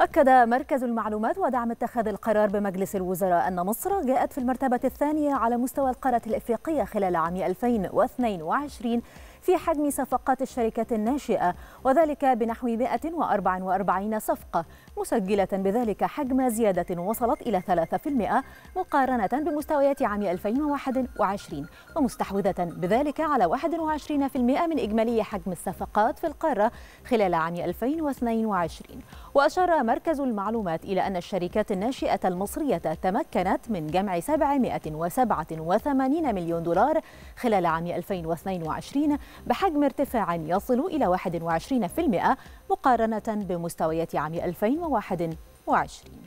أكد مركز المعلومات ودعم اتخاذ القرار بمجلس الوزراء أن مصر جاءت في المرتبة الثانية على مستوى القارة الإفريقية خلال عام 2022 في حجم صفقات الشركات الناشئة وذلك بنحو 144 صفقة مسجلة بذلك حجم زيادة وصلت إلى 3% مقارنة بمستويات عام 2021 ومستحوذة بذلك على 21% من إجمالي حجم الصفقات في القارة خلال عام 2022 وأشار مركز المعلومات إلى أن الشركات الناشئة المصرية تمكنت من جمع 787 مليون دولار خلال عام 2022 بحجم ارتفاع يصل إلى 21% مقارنة بمستويات عام 2021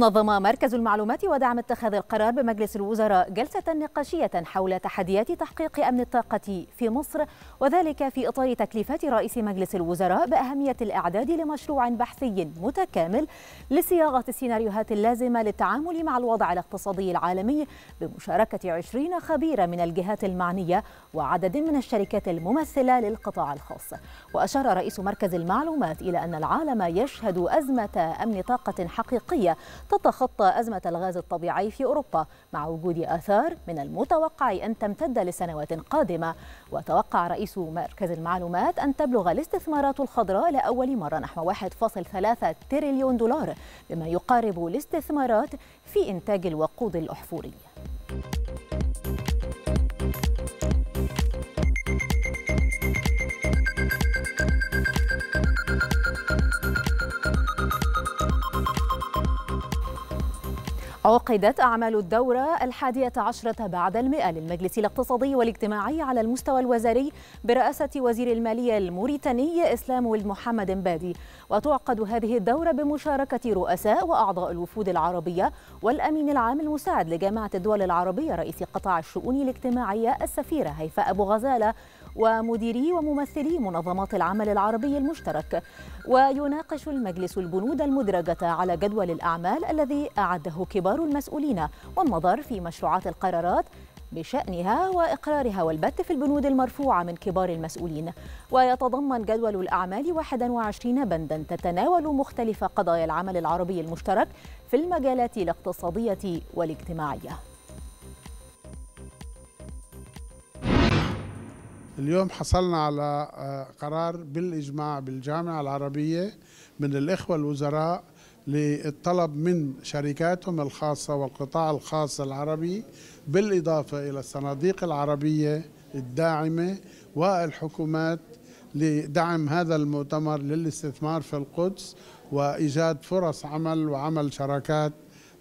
نظم مركز المعلومات ودعم اتخاذ القرار بمجلس الوزراء جلسة نقاشية حول تحديات تحقيق أمن الطاقة في مصر وذلك في إطار تكليفات رئيس مجلس الوزراء بأهمية الإعداد لمشروع بحثي متكامل لصياغة السيناريوهات اللازمة للتعامل مع الوضع الاقتصادي العالمي بمشاركة 20 خبيرا من الجهات المعنية وعدد من الشركات الممثلة للقطاع الخاص. وأشار رئيس مركز المعلومات إلى أن العالم يشهد أزمة أمن طاقة حقيقية تتخطى أزمة الغاز الطبيعي في أوروبا مع وجود آثار من المتوقع أن تمتد لسنوات قادمة. وتوقع رئيس مركز المعلومات أن تبلغ الاستثمارات الخضراء لأول مرة نحو 1.3 تريليون دولار بما يقارب الاستثمارات في إنتاج الوقود الأحفوري. عقدت أعمال الدورة الحادية عشرة بعد المئة للمجلس الاقتصادي والاجتماعي على المستوى الوزاري برئاسة وزير المالية الموريتاني إسلام المحمد بادي وتعقد هذه الدورة بمشاركة رؤساء وأعضاء الوفود العربية والأمين العام المساعد لجامعة الدول العربية رئيس قطاع الشؤون الاجتماعية السفيرة هيفاء أبو غزالة ومديري وممثلي منظمات العمل العربي المشترك. ويناقش المجلس البنود المدرجة على جدول الأعمال الذي أعده كبار المسؤولين والنظر في مشروعات القرارات بشأنها وإقرارها والبت في البنود المرفوعة من كبار المسؤولين. ويتضمن جدول الأعمال 21 بندا تتناول مختلف قضايا العمل العربي المشترك في المجالات الاقتصادية والاجتماعية. اليوم حصلنا على قرار بالإجماع بالجامعة العربية من الإخوة الوزراء للطلب من شركاتهم الخاصة والقطاع الخاص العربي بالإضافة إلى الصناديق العربية الداعمة والحكومات لدعم هذا المؤتمر للاستثمار في القدس وإيجاد فرص عمل وعمل شراكات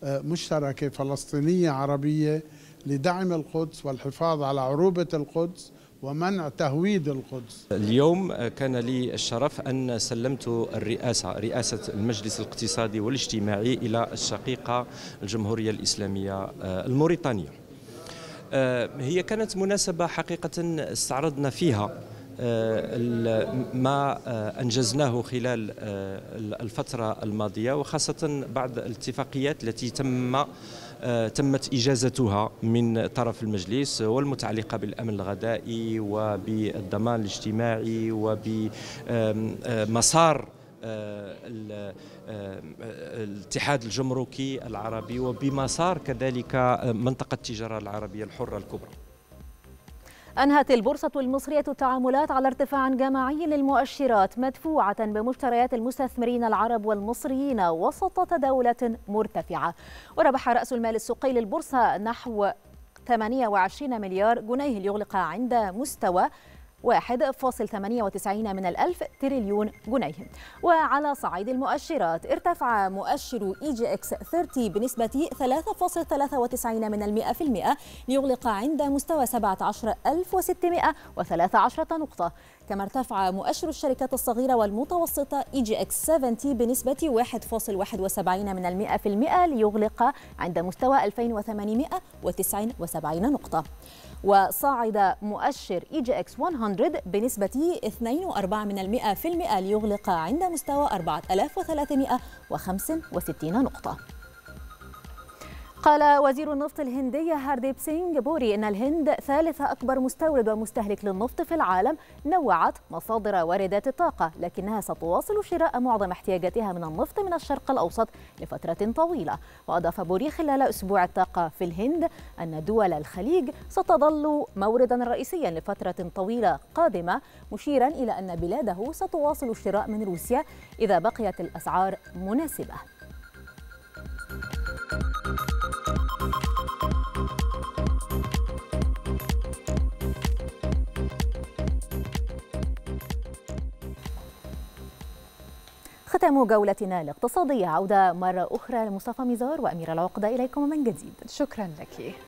مشتركة فلسطينية عربية لدعم القدس والحفاظ على عروبة القدس ومنع تهويد القدس. اليوم كان لي الشرف أن سلمت الرئاسة رئاسة المجلس الاقتصادي والاجتماعي إلى الشقيقة الجمهورية الإسلامية الموريتانية. هي كانت مناسبة حقيقة استعرضنا فيها ما أنجزناه خلال الفترة الماضية وخاصة بعد الاتفاقيات التي تم تمت إجازتها من طرف المجلس والمتعلقة بالأمن الغذائي وبالضمان الاجتماعي وبمسار الاتحاد الجمركي العربي وبمسار كذلك منطقة التجارة العربية الحرة الكبرى. أنهت البورصة المصرية التعاملات على ارتفاع جماعي للمؤشرات مدفوعة بمشتريات المستثمرين العرب والمصريين وسط تداولات مرتفعة. وربح رأس المال السوقي للبورصة نحو 28 مليار جنيه ليغلق عند مستوى 1.98 من الألف تريليون جنيه. وعلى صعيد المؤشرات ارتفع مؤشر EGX 30 بنسبة 3.93 من المئة في المئة ليغلق عند مستوى 17613 نقطة. كما ارتفع مؤشر الشركات الصغيرة والمتوسطة EGX 70 بنسبة 1.71 من المئة في المئة ليغلق عند مستوى 2879 نقطة. وصعد مؤشر EGX 100 بنسبة 2.4 من المئة في المئة ليغلق عند مستوى 4365 نقطة. قال وزير النفط الهندي هارديب سينغ بوري إن الهند ثالث أكبر مستورد ومستهلك للنفط في العالم نوعت مصادر واردات الطاقة لكنها ستواصل شراء معظم احتياجاتها من النفط من الشرق الأوسط لفترة طويلة. وأضاف بوري خلال أسبوع الطاقة في الهند أن دول الخليج ستظل موردا رئيسيا لفترة طويلة قادمة مشيرا إلى أن بلاده ستواصل الشراء من روسيا إذا بقيت الأسعار مناسبة. ختام جولتنا الاقتصادية عودة مرة أخرى لمصطفى ميزار وأميرة العقدة إليكم من جديد. شكرا لك.